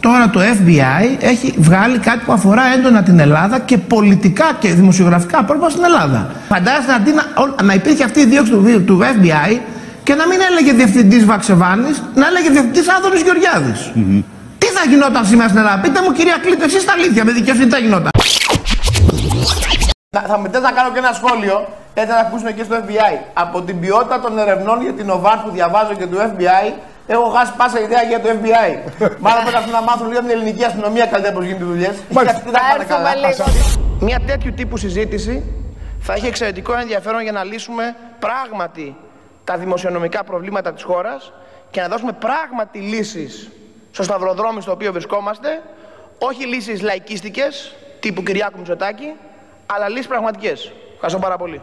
Τώρα το FBI έχει βγάλει κάτι που αφορά έντονα την Ελλάδα και πολιτικά και δημοσιογραφικά πρόπα στην Ελλάδα. Φαντάζεστε αντί να, να υπήρχε αυτή η δίωξη του, του FBI και να μην έλεγε διευθυντής Βαξεβάνης, να έλεγε διευθυντής Άδωνης Γεωργιάδης. Τι θα γινόταν σήμερα στην Ελλάδα, πείτε μου κυρία Κλήτο, εσείς τα αλήθεια, με δικαιοσύνη τι θα γινόταν; Θα, θα με να κάνω και ένα σχόλιο, έτσι να ακούσουμε και στο FBI. Από την ποιότητα των ερευνών για την ΟΒΑΤ που διαβάζω και του FBI, έχω χάσει πάσα ιδέα για το FBI. Μάλλον πρέπει να μάθουν λίγο την ελληνική αστυνομία καλύτερα πώς γίνεται δουλειές. Μια τέτοιου τύπου συζήτηση θα έχει εξαιρετικό ενδιαφέρον για να λύσουμε πράγματι τα δημοσιονομικά προβλήματα της χώρας και να δώσουμε πράγματι λύσεις στο σταυροδρόμι στο οποίο βρισκόμαστε, όχι λύσεις λαϊκίστικες, τύπου Κυριάκου Μητσοτάκη, αλλά λύσεις πραγματικές. Ευχαριστώ πάρα πολύ.